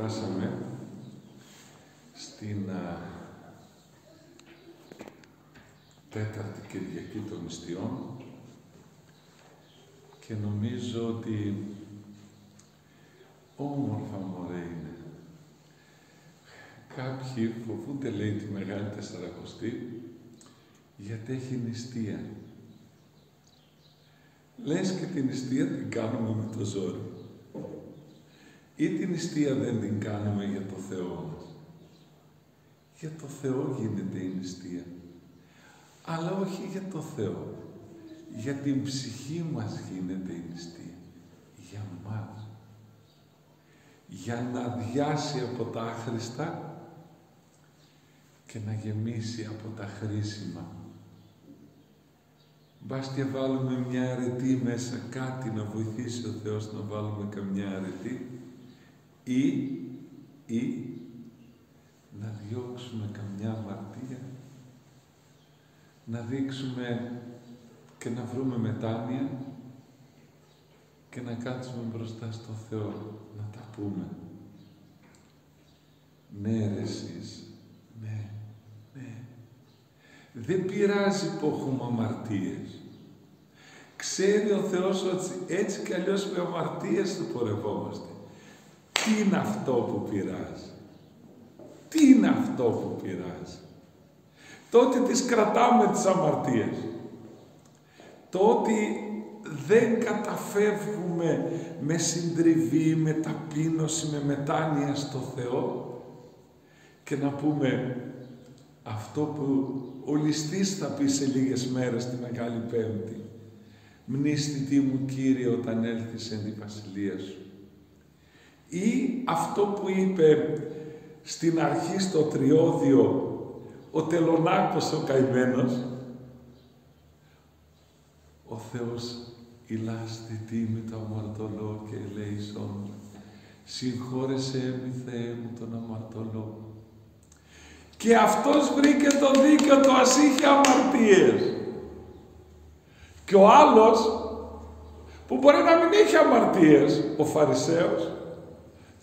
φτάσαμε στην α, τέταρτη Κυριακή των Ιστιών και νομίζω ότι όμορφα μωρέ είναι. Κάποιοι φοβούνται, λέει, τη Μεγάλη Τεσσαρακοστή, γιατί έχει νηστεία. Λες και την νηστεία την κάνουμε με το ζόρι. Ή την νηστεία δεν την κάνουμε για το Θεό μας. Για το Θεό γίνεται η νηστεία. Αλλά όχι για το Θεό. Για την ψυχή μας γίνεται η νηστεία. Για μας. Για να αδειάσει από τα άχρηστα και να γεμίσει από τα χρήσιμα. Μπας και βάλουμε μια αρετή μέσα, κάτι να βοηθήσει ο Θεός να βάλουμε καμιά αρετή ή, ή να διώξουμε καμιά αμαρτία, να δείξουμε και να βρούμε μετάνοια και να κάτσουμε μπροστά στο Θεό, να τα πούμε. Ναι ρε εσείς, ναι, ναι. Δεν πειράζει που έχουμε αμαρτίες. Ξέρει ο Θεός ότι έτσι κι αλλιώς με αμαρτίες του πορευόμαστε. Τι είναι αυτό που πειράζει; Τι είναι αυτό που πειράζει; Το ότι τις κρατάμε τις αμαρτίες. Το ότι δεν καταφεύγουμε με συντριβή, με ταπείνωση, με μετάνοια στο Θεό και να πούμε αυτό που ο ληστής θα πει σε λίγες μέρες τη Μεγάλη Πέμπτη. Μνήστητή μου Κύριε όταν έλθεις εν τη Βασιλεία Σου. Ή αυτό που είπε στην αρχή στο τριώδιο ο τελωνάκος ο καημένος ο Θεός ηλάστη τι με το αμαρτωλό και λέει σώμα συγχώρεσέ μη Θεέ μου τον αμαρτωλό και αυτός βρήκε το δίκαιο του ας είχε αμαρτίες. Και ο άλλος που μπορεί να μην έχει αμαρτίες ο Φαρισαίος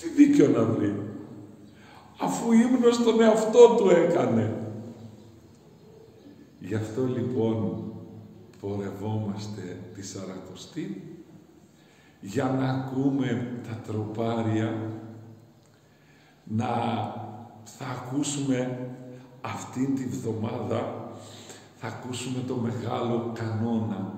τι δίκαιο να βρει αφού ύμνος στον εαυτό του έκανε. Γι' αυτό λοιπόν πορευόμαστε τη Σαρακοστή για να ακούμε τα τροπάρια, να θα ακούσουμε αυτήν τη βδομάδα, θα ακούσουμε το μεγάλο κανόνα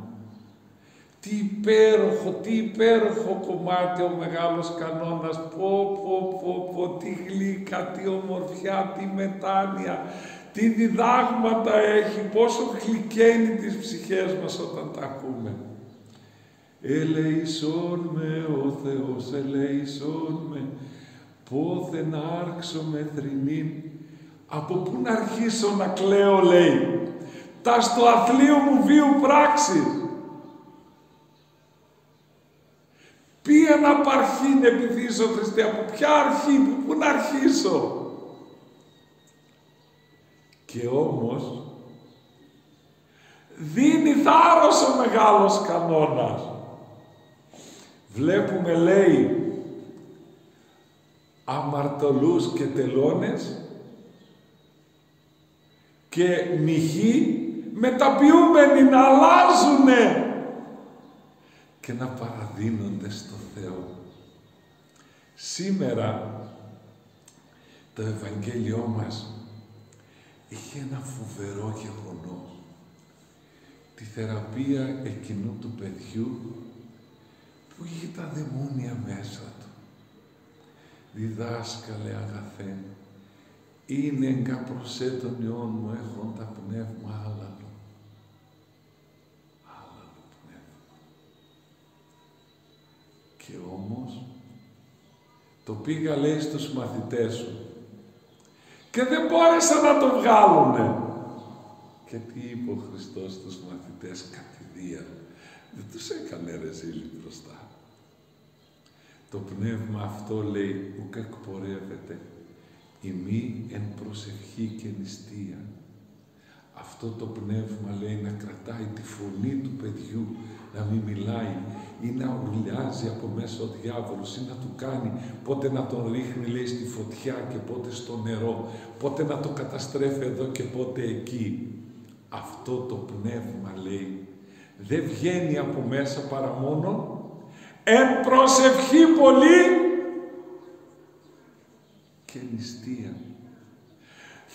τι υπέροχο, τι υπέροχο κομμάτι ο μεγάλος κανόνας. Πω, πω, πω, πω, τι γλύκα, τι ομορφιά, τι μετάνοια, τι διδάγματα έχει, πόσο γλυκαίνει τις ψυχές μας όταν τα ακούμε. Ελεησόν με ο Θεός, ελεησόν με, πόθεν άρξω με θρηνήν. Από πού να αρχίσω να κλαίω, λέει, τα στο αθλείο μου βίου πράξεις. Ποια να παρχήν επιθύσω Χριστέ, από ποια αρχή, που πού να αρχίσω. Και όμως δίνει θάρρος ο μεγάλος κανόνας. Βλέπουμε λέει αμαρτωλούς και τελώνες και μυχοί μεταποιούμενοι να αλλάζουνε και να παραδίνονται στο Θεό. Σήμερα το Ευαγγέλιό μας είχε ένα φοβερό γεγονός. Τη θεραπεία εκείνου του παιδιού που είχε τα δαιμόνια μέσα του. Διδάσκαλε αγαθέ, είναι εγκαπροσέ τον Υιόν μου έχοντα τα πνεύμα άλλα Και όμως το πήγα λέει στους μαθητές σου και δεν μπόρεσαν να το βγάλουνε. Και τι είπε ο Χριστός στους μαθητές κατηδία. Δεν τους έκανε ρεζίλι μπροστά. Το πνεύμα αυτό λέει ουκ εκπορεύεται ημί εν προσευχή και νηστεία. Αυτό το πνεύμα λέει να κρατάει τη φωνή του παιδιού, να μην μιλάει ή να ουρλιάζει από μέσα ο διάβολος ή να του κάνει πότε να τον ρίχνει λέει στη φωτιά και πότε στο νερό, πότε να το καταστρέφει εδώ και πότε εκεί. Αυτό το πνεύμα λέει δεν βγαίνει από μέσα παρά μόνο εν προσευχή πολύ και νηστεία.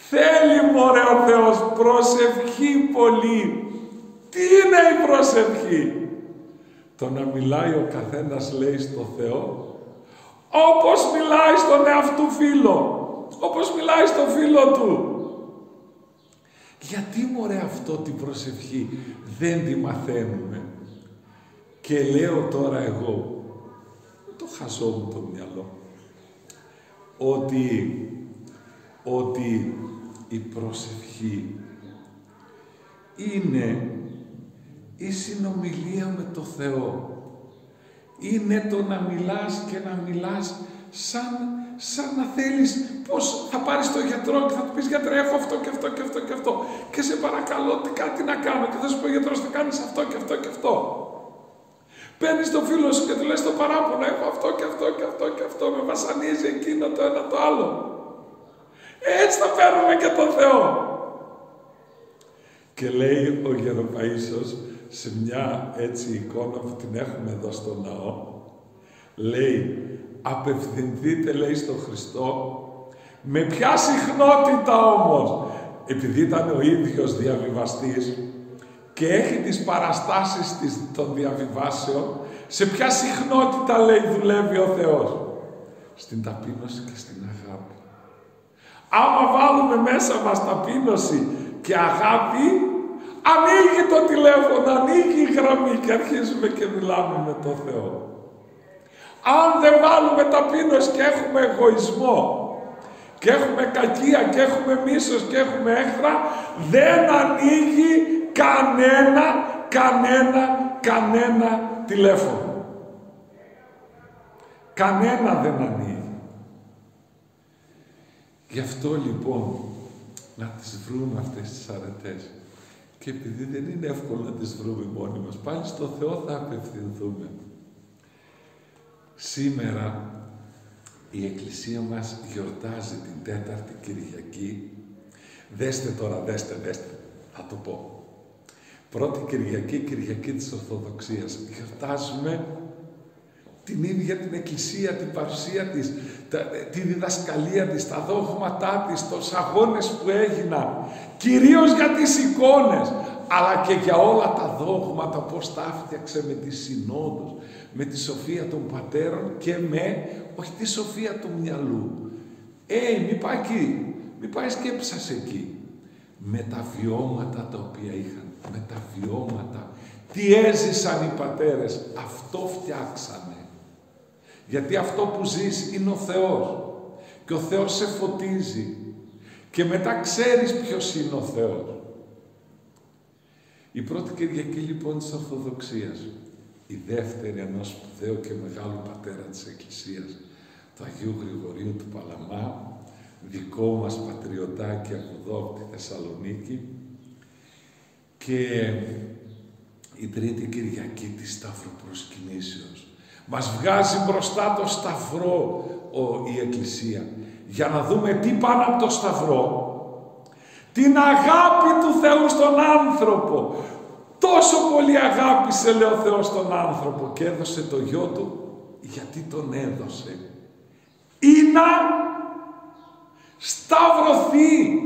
Θέλει μωρέ ο Θεός προσευχή πολύ. Τι είναι η προσευχή; Το να μιλάει ο καθένας λέει στο Θεό όπως μιλάει στον εαυτού φίλο. Όπως μιλάει στο φίλο του. Γιατί μωρέ αυτό την προσευχή δεν τη μαθαίνουμε; Και λέω τώρα εγώ, το χαζό μου το μυαλό, ότι, ότι η προσευχή είναι η συνομιλία με το Θεό. Είναι το να μιλάς και να μιλάς σαν, σαν να θέλεις πώς θα πάρεις τον γιατρό και θα του πεις γιατρέ έχω αυτό και αυτό και αυτό και αυτό και σε παρακαλώ τι κάτι να κάνω και θα σου πω γιατρός θα κάνεις αυτό και αυτό και αυτό. Παίρνεις το φίλο σου και του λες το παράπονο έχω αυτό και αυτό και αυτό και αυτό με βασανίζει εκείνο το ένα το άλλο. Έτσι θα παίρνουμε και τον Θεό. Και λέει ο Γεροπαΐσος σε μια έτσι εικόνα που την έχουμε εδώ στο ναό, λέει απευθυνθείτε λέει στο Χριστό με ποια συχνότητα όμως επειδή ήταν ο ίδιος διαβιβαστής και έχει τις παραστάσεις της, των διαβιβάσεων σε ποια συχνότητα λέει δουλεύει ο Θεός στην ταπείνωση και στην αγάπη άμα βάλουμε μέσα μας ταπείνωση και αγάπη ανοίγει το τηλέφωνο, ανοίγει η γραμμή και αρχίζουμε και μιλάμε με τον Θεό αν δεν βάλουμε ταπείνωση και έχουμε εγωισμό και έχουμε κακία και έχουμε μίσος και έχουμε έχθρα, δεν ανοίγει κανένα, κανένα, κανένα τηλέφωνο. Κανένα δεν ανοίγει. Γι' αυτό λοιπόν να τις βρούμε αυτές τις αρετές. Και επειδή δεν είναι εύκολο να τις βρούμε μόνοι μας, πάλι στο Θεό θα απευθυνθούμε. Σήμερα η Εκκλησία μας γιορτάζει την Τέταρτη Κυριακή. Δέστε τώρα, δέστε, δέστε, θα το πω. Πρώτη Κυριακή, Κυριακή της Ορθοδοξίας. Γιορτάζουμε την ίδια την Εκκλησία, την παρουσία της, τη διδασκαλία της, τα δόγματά της, τους αγώνες που έγιναν. Κυρίως για τις εικόνες, αλλά και για όλα τα δόγματα, πώς τα έφτιαξε με τις συνόδους, με τη σοφία των πατέρων και με, όχι τη σοφία του μυαλού. Ε, μη πάει εκεί, μη πάει σκέψας εκεί. Με τα βιώματα τα οποία είχαν, με τα βιώματα. Τι έζησαν οι πατέρες, αυτό φτιάξανε. Γιατί αυτό που ζεις είναι ο Θεός. Και ο Θεός σε φωτίζει. Και μετά ξέρεις ποιος είναι ο Θεός. Η πρώτη Κυριακή λοιπόν της Ορθοδοξίας η δεύτερη ενός σπουδαίου και μεγάλου πατέρα της Εκκλησίας, του Αγίου Γρηγορίου του Παλαμά, δικό μας πατριωτάκι από εδώ, από τη Θεσσαλονίκη, και η Τρίτη Κυριακή της Σταυροπροσκυνήσεως. Μας βγάζει μπροστά το Σταυρό ο, η Εκκλησία, για να δούμε τι πάνω από το Σταυρό, την αγάπη του Θεού στον άνθρωπο, Τόσο πολύ αγάπησε, λέει ο Θεός, τον άνθρωπο και έδωσε το γιο του. Γιατί τον έδωσε. Ή να σταυρωθεί.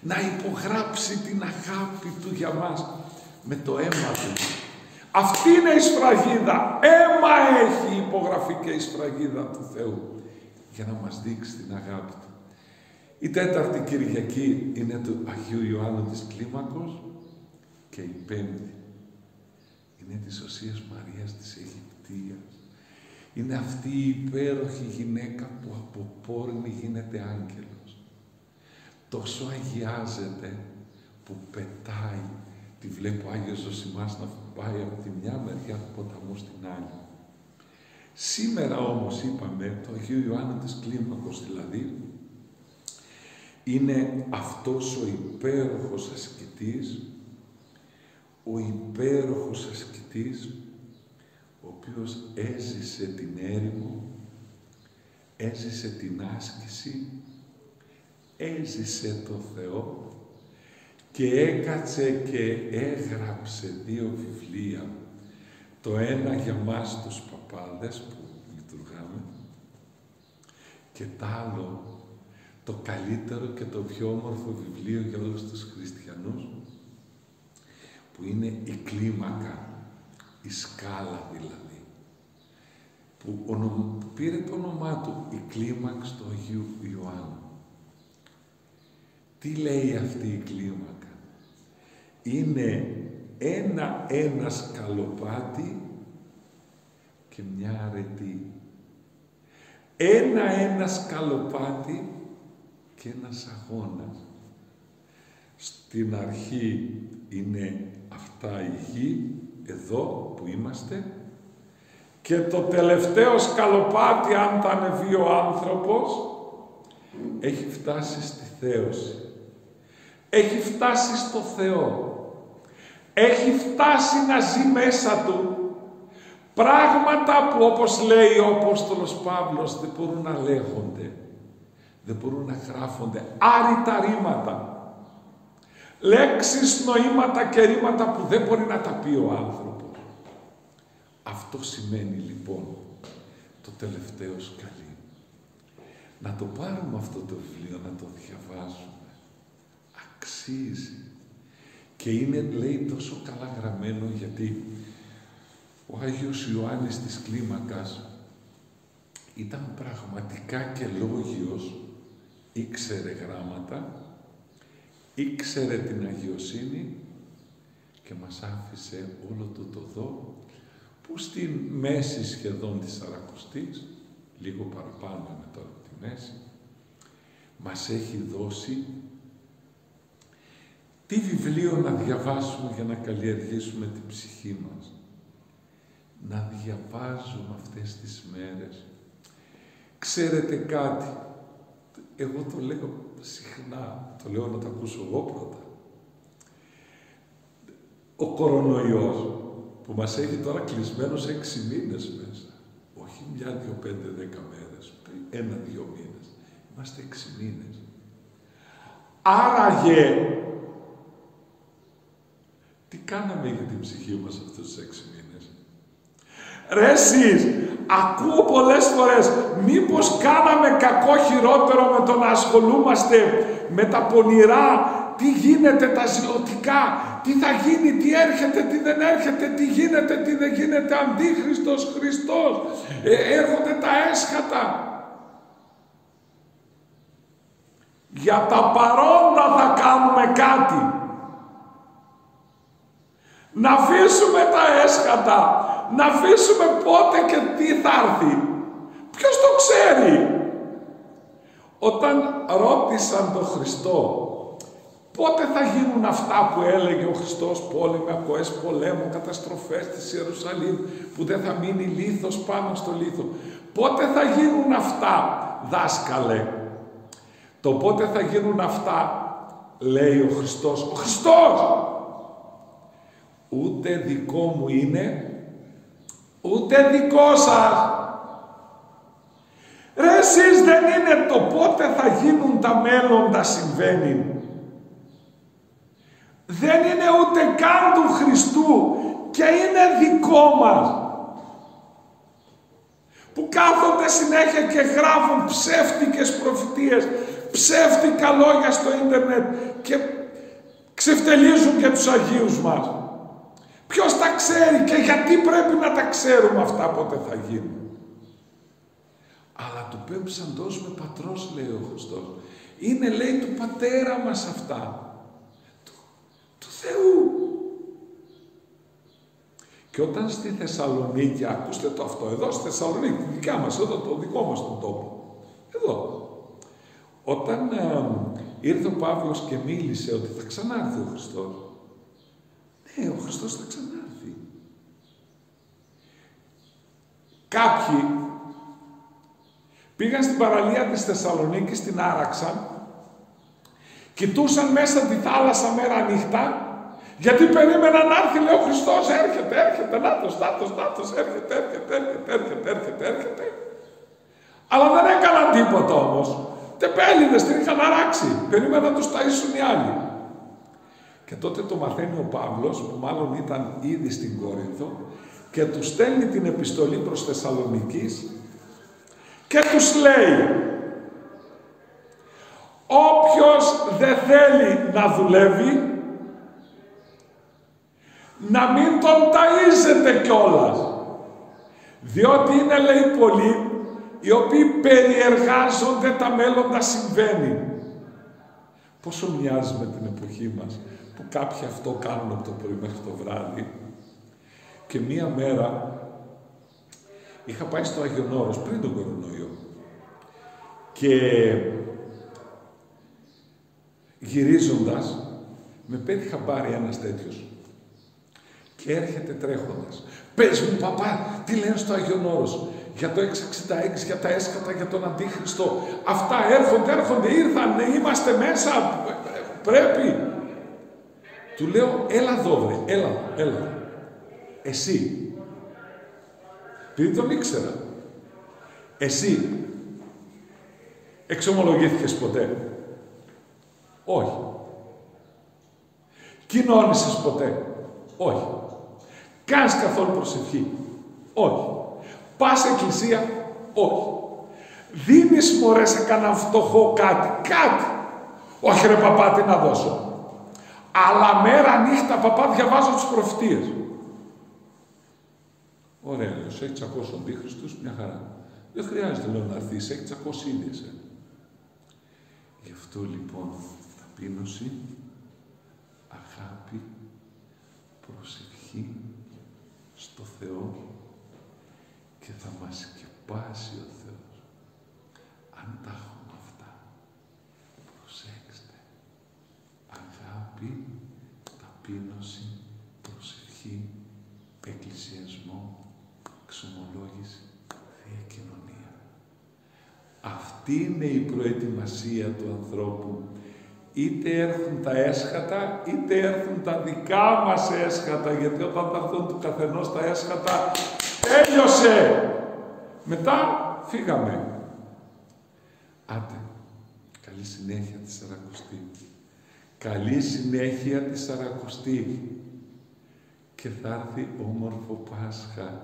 Να υπογράψει την αγάπη του για μας με το αίμα του. Αυτή είναι η σφραγίδα. Αίμα έχει η υπογραφή και η σφραγίδα του Θεού για να μας δείξει την αγάπη του. Η τέταρτη Κυριακή είναι του Αγίου Ιωάννου της Κλίμακος και η πέμπτη είναι της Οσίας Μαρίας της Αιγυπτίας. Είναι αυτή η υπέροχη γυναίκα που από πόρνη γίνεται άγγελος. Τόσο αγιάζεται που πετάει. Τη βλέπω Άγιος Ζωσιμάς να πάει από τη μια μεριά του ποταμού στην άλλη. Σήμερα όμως είπαμε, το Αγίου Ιωάννου της Κλίμακος δηλαδή, είναι αυτός ο υπέροχος ασκητής, ο υπέροχος ασκητής, ο οποίος έζησε την έρημο, έζησε την άσκηση, έζησε το Θεό και έκατσε και έγραψε δύο βιβλία. Το ένα για μας τους παπάδες που λειτουργάμε και το άλλο το καλύτερο και το πιο όμορφο βιβλίο για όλους τους χριστιανούς που είναι η κλίμακα, η σκάλα δηλαδή που πήρε το όνομά του η κλίμαξ του Αγίου Ιωάννου. Τι λέει αυτή η κλίμακα; Είναι ένα-ένα σκαλοπάτι και μια αρετή. Ένα-ένα σκαλοπάτι και ένας αγώνας. Στην αρχή είναι αυτά η γη, εδώ που είμαστε, και το τελευταίο σκαλοπάτι, αν τα ανεβεί ο άνθρωπος, έχει φτάσει στη θέωση. Έχει φτάσει στο Θεό. Έχει φτάσει να ζει μέσα Του πράγματα που όπως λέει ο Απόστολος Παύλος δεν μπορούν να λέγονται δεν μπορούν να γράφονται άρρητα ρήματα. Λέξεις, νοήματα και ρήματα που δεν μπορεί να τα πει ο άνθρωπος. Αυτό σημαίνει λοιπόν το τελευταίο σκαλί. Να το πάρουμε αυτό το βιβλίο, να το διαβάζουμε. Αξίζει. Και είναι, λέει, τόσο καλά γραμμένο γιατί ο Άγιος Ιωάννης της Κλίμακας ήταν πραγματικά και λόγιος ήξερε γράμματα, ήξερε την αγιοσύνη και μας άφησε όλο το το δω που στη μέση σχεδόν της Σαρακοστής, λίγο παραπάνω είναι τώρα από τη μέση, μας έχει δώσει τι βιβλίο να διαβάσουμε για να καλλιεργήσουμε την ψυχή μας; Να διαβάζουμε αυτές τις μέρες. Ξέρετε κάτι, εγώ το λέω συχνά, το λέω να το ακούσω εγώ πρώτα. Ο κορονοϊός που μας έχει τώρα κλεισμένος έξι μήνες μέσα. Όχι μια, δύο, πέντε, δέκα μέρες, ένα, δύο μήνες. Είμαστε έξι μήνες. Άραγε, τι κάναμε για την ψυχή μας αυτούς τους έξι μήνες; Ρε εσείς, ακούω πολλές φορές, μήπως κάναμε κακό χειρότερο με το να ασχολούμαστε με τα πονηρά, τι γίνεται τα ζηλωτικά, τι θα γίνει, τι έρχεται, τι δεν έρχεται, τι γίνεται, τι δεν γίνεται, αντίχριστος, Χριστός, ε, έρχονται τα έσχατα. Για τα παρόντα θα κάνουμε κάτι. Να αφήσουμε τα έσχατα, να αφήσουμε πότε και τι θα έρθει. Ποιος το ξέρει; Όταν ρώτησαν τον Χριστό πότε θα γίνουν αυτά που έλεγε ο Χριστός πόλεμοι, ακοές πολέμου, καταστροφές της Ιερουσαλήμ που δεν θα μείνει λίθος πάνω στο λίθος. Πότε θα γίνουν αυτά δάσκαλε; Το πότε θα γίνουν αυτά λέει ο Χριστός. Ο Χριστός! Ούτε δικό μου είναι, ούτε δικό σας. Ρε εσείς δεν είναι το πότε θα γίνουν τα μέλλοντα συμβαίνει. Δεν είναι ούτε καν του Χριστού και είναι δικό μας. Που κάθονται συνέχεια και γράφουν ψεύτικες προφητείες, ψεύτικα λόγια στο ίντερνετ και ξεφτελίζουν και τους Αγίους μας. Ποιος τα ξέρει και γιατί πρέπει να τα ξέρουμε αυτά πότε θα γίνουν. Αλλά του πέμψαντός με πατρός λέει ο Χριστός. Είναι λέει του πατέρα μας αυτά. Του, του Θεού. Και όταν στη Θεσσαλονίκη, ακούστε το αυτό, εδώ στη Θεσσαλονίκη, τη δικιά μας, εδώ το δικό μας τον τόπο. Εδώ. Όταν ε, ήρθε ο Παύλος και μίλησε ότι θα ξανάρθει ο Χριστός, ναι, ο Χριστός θα ξανάρθει. Κάποιοι πήγαν στην παραλία της Θεσσαλονίκης, την άραξαν Κοιτούσαν μέσα τη θάλασσα μέρα νύχτα, γιατί περίμεναν να έρθει, λέει ο Χριστός, έρχεται, έρχεται, νάτος, νάτος, νάτος, έρχεται, έρχεται, έρχεται, έρχεται, έρχεται, έρχεται. Αλλά δεν έκαναν τίποτα όμως. Τεπέλιδες την είχαν αράξει. Περίμεναν να τους ταΐσουν οι άλλοι. Και τότε το μαθαίνει ο Παύλος, που μάλλον ήταν ήδη στην Κόρινθο, και του στέλνει την επιστολή προς Θεσσαλονίκης και τους λέει Όποιος δεν θέλει να δουλεύει, να μην τον ταΐζετε κιόλας. Διότι είναι, λέει, πολλοί οι οποίοι περιεργάζονται τα μέλλοντα συμβαίνει. Πόσο μοιάζει με την εποχή μας που κάποιοι αυτό κάνουν από το πρωί μέχρι το βράδυ. Και μία μέρα είχα πάει στο Αγιονόρος πριν τον κορονοϊό και γυρίζοντας με παίρνει χαμπάρι ένας τέτοιος και έρχεται τρέχοντας. Πες μου παπά, τι λένε στο Άγιον Όρος, για το 666, για τα έσκατα, για τον Αντίχριστο. Αυτά έρχονται, έρχονται, ήρθαν, ναι, είμαστε μέσα, πρέπει. Του λέω, έλα εδώ βρε, έλα, έλα. Εσύ. Επειδή τον ήξερα. Εσύ. Εξομολογήθηκες ποτέ. Όχι. Κοινώνησες ποτέ. Όχι. Κάνεις καθόλου προσευχή. Όχι. Πας εκκλησία. Όχι. Δίνεις μωρέ σε κανένα φτωχό κάτι. Κάτι. Όχι ρε παπά τι να δώσω. Αλλά μέρα νύχτα παπά διαβάζω τις προφητείες. Ωραία, λέω, σε έχει τσακώσει τον Αντίχριστος, μια χαρά. Δεν χρειάζεται λέω να έρθεις, έχει τσακώσει ήδη εσένα. Γι' αυτό λοιπόν ταπείνωση, αγάπη, προσευχή στο Θεό και θα μας σκεπάσει ο Θεός. Αν τα έχουμε αυτά, προσέξτε. Αγάπη, ταπείνωση, προσευχή, εκκλησιασμό, εξομολόγηση, Θεία Κοινωνία. Αυτή είναι η προετοιμασία του ανθρώπου. Είτε έρθουν τα έσχατα, είτε έρθουν τα δικά μας έσχατα, γιατί όταν θα έρθουν του καθενός τα έσχατα, τέλειωσε! Μετά φύγαμε. Άντε, καλή συνέχεια τη Σαρακοστή. Καλή συνέχεια τη Σαρακοστή. Και θα έρθει όμορφο Πάσχα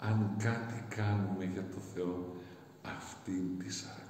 αν κάτι κάνουμε για το Θεό αυτήν τη Σαρακοστή.